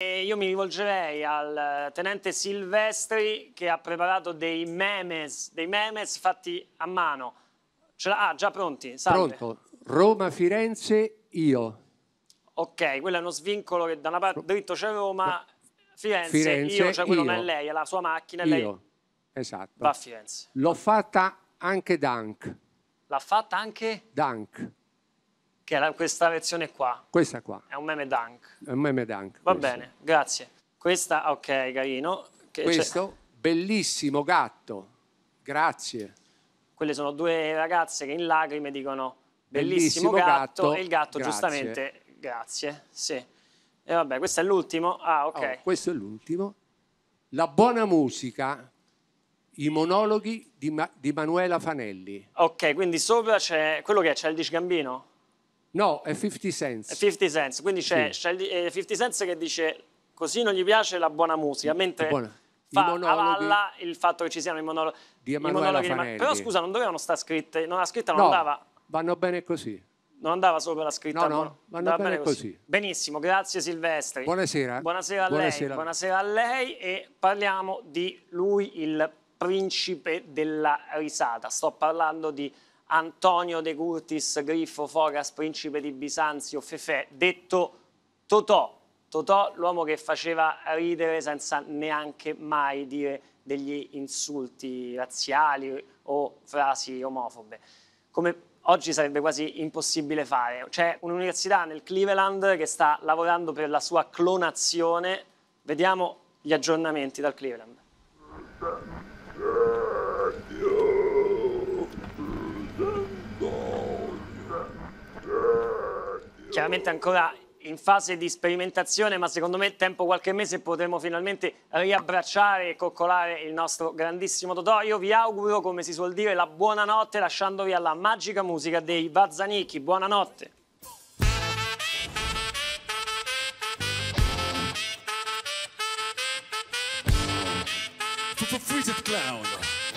E io mi rivolgerei al tenente Silvestri che ha preparato dei memes, dei memes fatti a mano. Ce l'ha- ah, già pronti? Salve. Pronto? Roma-Firenze, io. Ok, quello è uno svincolo che da una parte dritto c'è Roma, Firenze, Firenze, io, cioè quello non è io. lei, è la sua macchina e lei Io. Esatto. va a Firenze. L'ho fatta anche Dunk. L'ha fatta anche Dunk. Che è la- questa versione qua, Questa qua. è un meme dunk. È un meme Dunk. Va questo. bene, grazie. Questa, ok, carino. Che Questo, bellissimo gatto. Grazie. quelle sono due ragazze che in lacrime dicono Bellissimo bellissimo, gatto, gatto, e il gatto grazie. giustamente grazie. Sì. E vabbè, questo è l'ultimo. Ah, ok. Oh, questo è l'ultimo. La buona musica, i monologhi di, Ma- di Manuela Fanelli. Ok, quindi sopra c'è quello che è, c'è il Dish Gambino, No, è 50 Cent. è 50 Cent, quindi c'è, Sì. c'è il, eh, 50 Cent che dice così non gli piace la buona musica, mentre buona. Fa avalla il fatto che ci siano i, monolo- di i monologhi di Ma-. Però scusa, non dovevano stare scritte, non la scritta non No, andava vanno bene così. Non andava sopra la scritta. No, no, vanno Andava bene così. Benissimo, grazie Silvestri. Buonasera. Buonasera a Buonasera. lei. Buonasera a lei e parliamo di lui, il principe della risata. Sto parlando di Antonio De Curtis, Griffo, Fogas, principe di Bisanzio, Fefè, detto Totò. Totò, l'uomo che faceva ridere senza neanche mai dire degli insulti razziali o frasi omofobe. Come oggi sarebbe quasi impossibile fare. C'è un'università nel Cleveland che sta lavorando per la sua clonazione. Vediamo gli aggiornamenti dal Cleveland. Chiaramente ancora in fase di sperimentazione, ma secondo me tempo qualche mese potremo finalmente riabbracciare e coccolare il nostro grandissimo Totò. Io vi auguro, come si suol dire, la buonanotte lasciandovi alla magica musica dei Vazzanicchi. Buonanotte. For Clown.